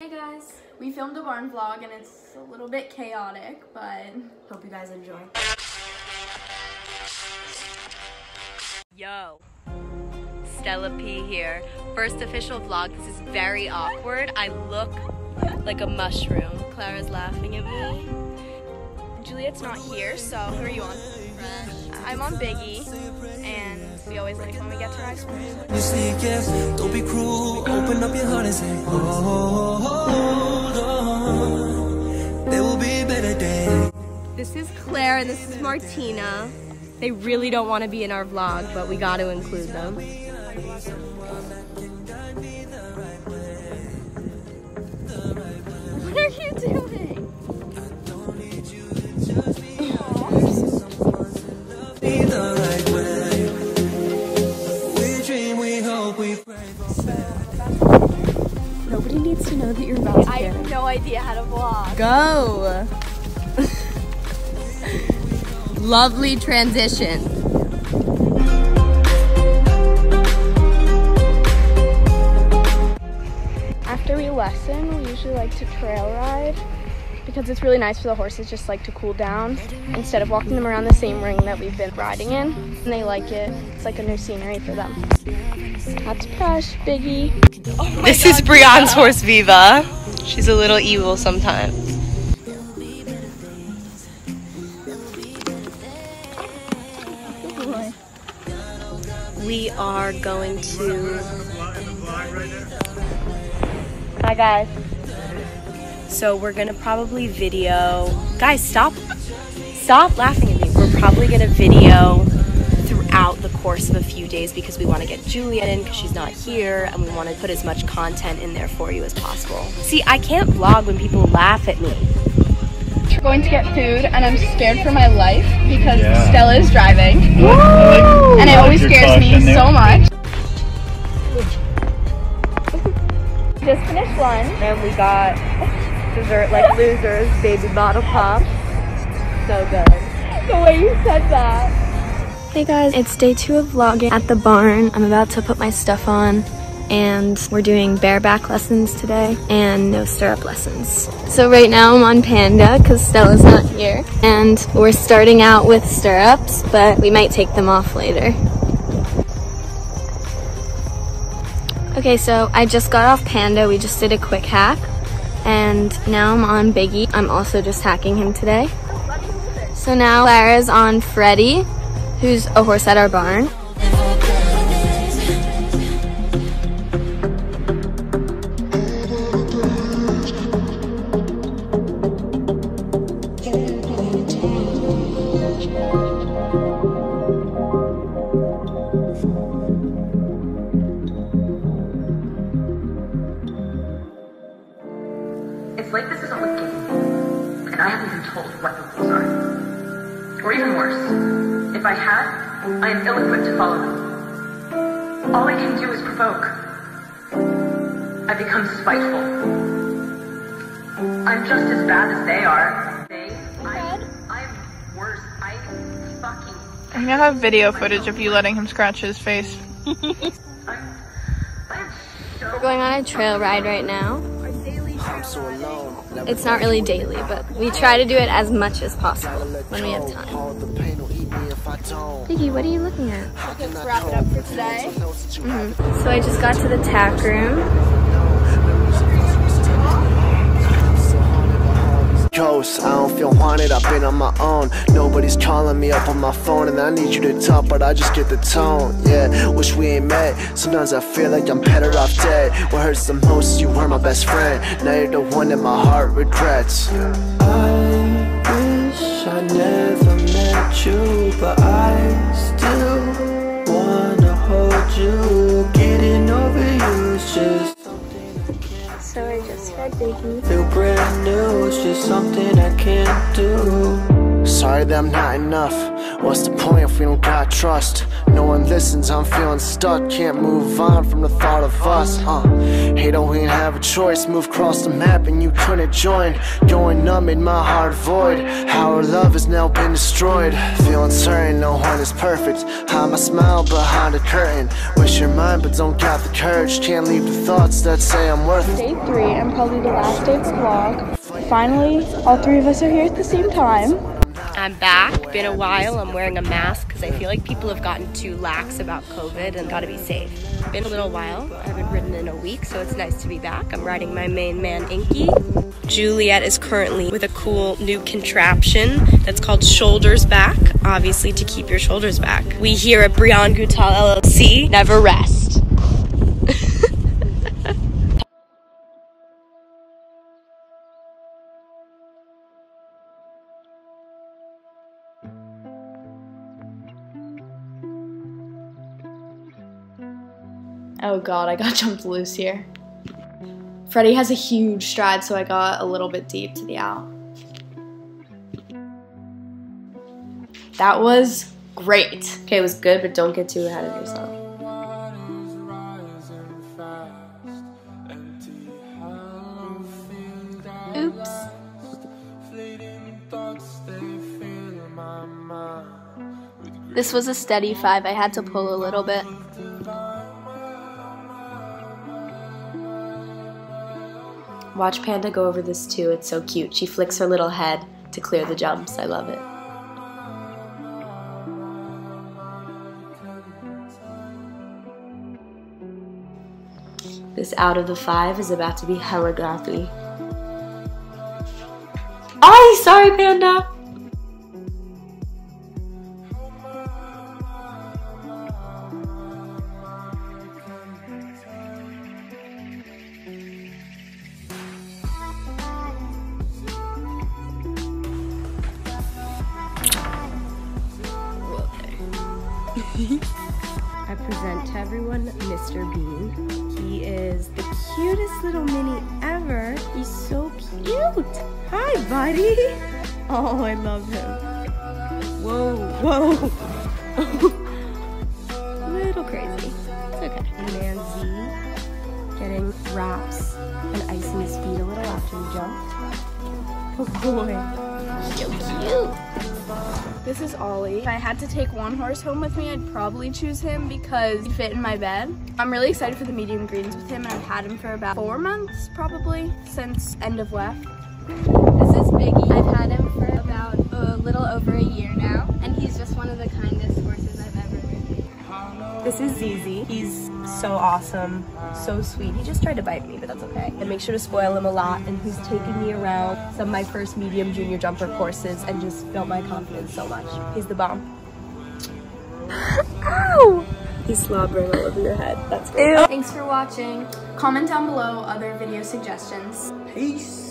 Hey guys, we filmed a barn vlog and it's a little bit chaotic, but Hope you guys enjoy. Yo. Stella P here. First official vlog. This is very awkward. I look like a mushroom. Clara's laughing at me. Juliet's not here, so who are you on? I'm on Biggie, we always like when we get to ride sports. You sneak, yeah. Don't be cruel. Open up your heart and say, hold on. There will be better days. This is Claire and this is Martina. They really don't want to be in our vlog, but we got to include them. Needs to know that you're about to I have no idea how to vlog. Go! Lovely transition. After we lesson, we usually like to trail ride because it's really nice for the horses just like to cool down instead of walking them around the same ring that we've been riding in. And they like it. It's like a new scenery for them. That's Prush, Biggie. Oh this is Brianne's horse, Viva. She's a little evil sometimes. We are going to. Hi, guys. So, we're gonna probably video. Guys, stop. Stop laughing at me. We're probably gonna video throughout the course of a few days because we want to get Juliet in because she's not here and we want to put as much content in there for you as possible. See, I can't vlog when people laugh at me. We're going to get food and I'm scared for my life because Stella is driving. And it always scares me so much. Just finished lunch. And we got dessert like losers, baby bottle pop. So good. The way you said that. Hey guys, it's day two of vlogging at the barn. I'm about to put my stuff on and we're doing bareback lessons today and no stirrup lessons. So right now I'm on Panda because Stella's not here and we're starting out with stirrups but we might take them off later. Okay, so I just got off Panda. We just did a quick hack and now I'm on Biggie. I'm also just hacking him today. So now Clara's on Freddy who's a horse at our barn. It's like this is all a game, and I haven't even told what the rules are. Or even worse, if I had, I am ill-equipped to follow them. All I can do is provoke. I become spiteful. I'm just as bad as they are. They, I, I'm worse. I fucking, I now have video footage of you letting him scratch his face. I'm, I'm so We're going on a trail ride right now. It's not really daily, but we try to do it as much as possible when we have time. Vicky, what are you looking at? Let's wrap it up for today. Mm-hmm. So I just got to the tack room. Coast. I don't feel wanted, I've been on my own. Nobody's calling me up on my phone, and I need you to talk, but I just get the tone. Yeah, wish we ain't met. Sometimes I feel like I'm better off dead. What hurts the most, you were my best friend. Now you're the one that my heart regrets. I wish I never met you, but I still wanna hold you. Getting over you is just. So I just fed Biggie. Feel brand new, it's just something I can't do. sorry that I'm not enough. What's the point if we don't got trust? No one listens, I'm feeling stuck. Can't move on from the thought of us. Uh, hey, don't we have a choice? Move across the map and you couldn't join. Going numb in my heart void. Our love has now been destroyed. Feeling certain no one is perfect. Hide my smile behind a curtain. Wish you're mine, but don't got the courage. Can't leave the thoughts that say I'm worth it. Day three and probably the last day of the vlog. Finally, all three of us are here at the same time. I'm back. Been a while. I'm wearing a mask because I feel like people have gotten too lax about COVID and gotta be safe. Been a little while. I haven't ridden in a week, so it's nice to be back. I'm riding my main man, Inky. Juliet is currently with a cool new contraption that's called Shoulders Back, obviously to keep your shoulders back. We here at Brianne Goutal LLC never rest. Oh god, I got jumped loose here. Freddie has a huge stride, so I got a little bit deep to the out. That was great. Okay, it was good, but don't get too ahead of yourself. Oops. This was a steady five. I had to pull a little bit. Watch Panda go over this too. It's so cute. She flicks her little head to clear the jumps. I love it. This out of the five is about to be hella gothy. Sorry, Panda! I present to everyone Mr. Bean. He is the cutest little mini ever. He's so cute. Hi, buddy. Oh, I love him. Whoa, whoa. little crazy. It's okay. Man Z getting wraps and icing his feet a little after he jumped. Oh boy. So cute. This is Ollie. If I had to take one horse home with me, I'd probably choose him because he'd fit in my bed. I'm really excited for the medium greens with him and I've had him for about four months probably since end of WEF. This is ZZ. He's so awesome, so sweet. He just tried to bite me, but that's okay. I make sure to spoil him a lot, and he's taken me around some of my first medium junior jumper courses and just built my confidence so much. He's the bomb. Ow! He's slobbering all over your head. That's great. Thanks for watching. Comment down below other video suggestions. Peace.